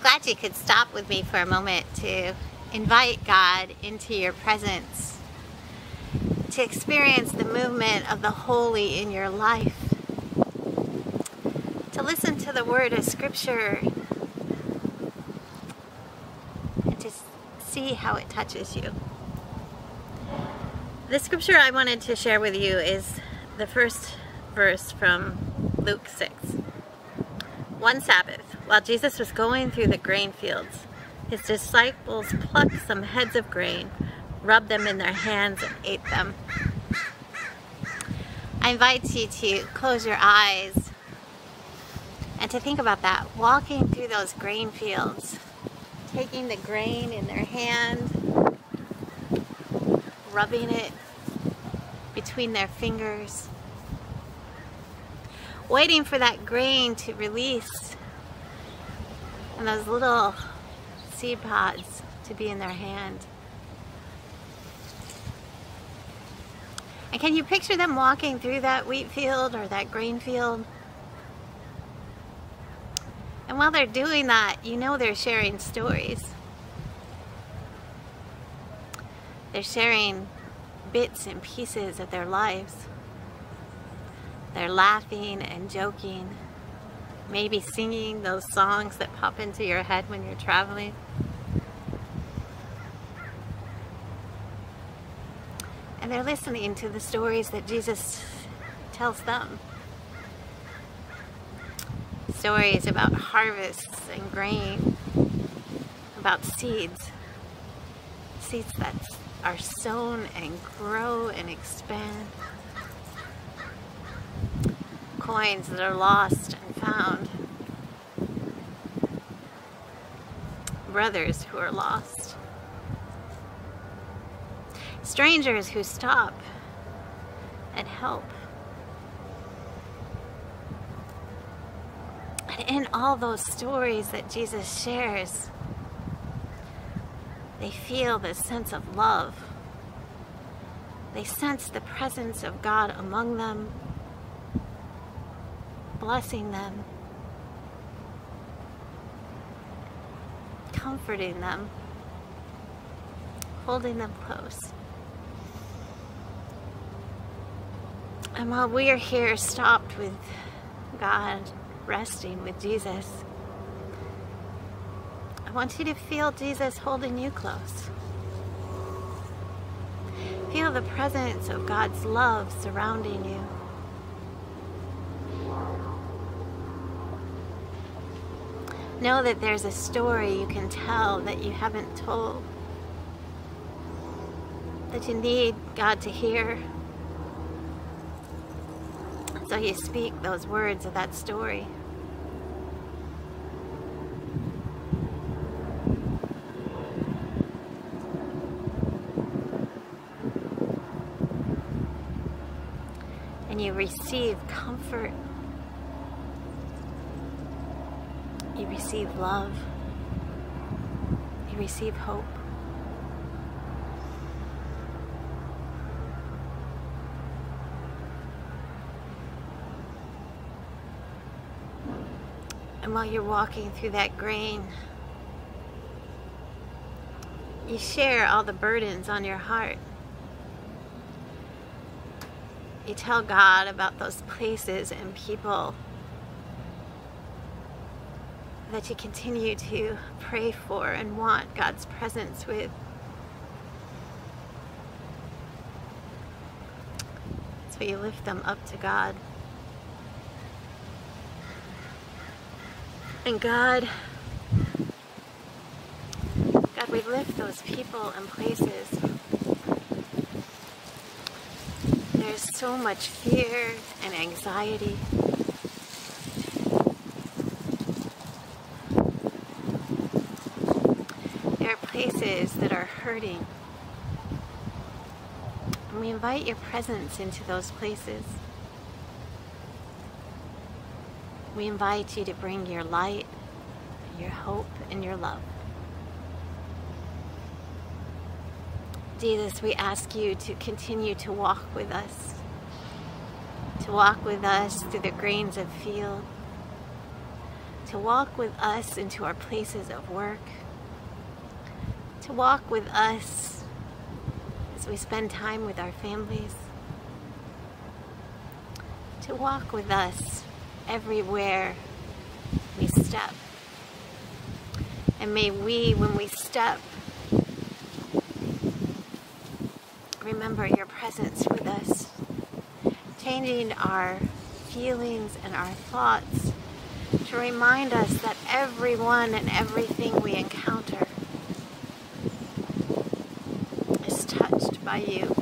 glad you could stop with me for a moment to invite God into your presence, to experience the movement of the holy in your life, to listen to the word of Scripture, and to see how it touches you. The scripture I wanted to share with you is the first verse from Luke 6. One Sabbath, while Jesus was going through the grain fields, his disciples plucked some heads of grain, rubbed them in their hands, and ate them. I invite you to close your eyes and to think about that. Walking through those grain fields, taking the grain in their hand, rubbing it between their fingers, waiting for that grain to release and those little seed pods to be in their hand. And can you picture them walking through that wheat field or that grain field? And while they're doing that, you know they're sharing stories. They're sharing bits and pieces of their lives. They're laughing and joking, maybe singing those songs that pop into your head when you're traveling. And they're listening to the stories that Jesus tells them. Stories about harvests and grain, about seeds, seeds that are sown and grow and expand coins that are lost and found, brothers who are lost, strangers who stop and help. And in all those stories that Jesus shares, they feel this sense of love. They sense the presence of God among them blessing them, comforting them, holding them close. And while we are here stopped with God, resting with Jesus, I want you to feel Jesus holding you close. Feel the presence of God's love surrounding you. Know that there's a story you can tell that you haven't told. That you need God to hear. So you speak those words of that story. And you receive comfort You receive love. You receive hope. And while you're walking through that grain, you share all the burdens on your heart. You tell God about those places and people that you continue to pray for and want God's presence with. So you lift them up to God. And God, God, we lift those people and places. There's so much fear and anxiety. places that are hurting. And we invite your presence into those places. We invite you to bring your light, your hope, and your love. Jesus, we ask you to continue to walk with us, to walk with us through the grains of field, to walk with us into our places of work, to walk with us as we spend time with our families, to walk with us everywhere we step. And may we, when we step, remember your presence with us, changing our feelings and our thoughts to remind us that everyone and everything we encounter is touched by you.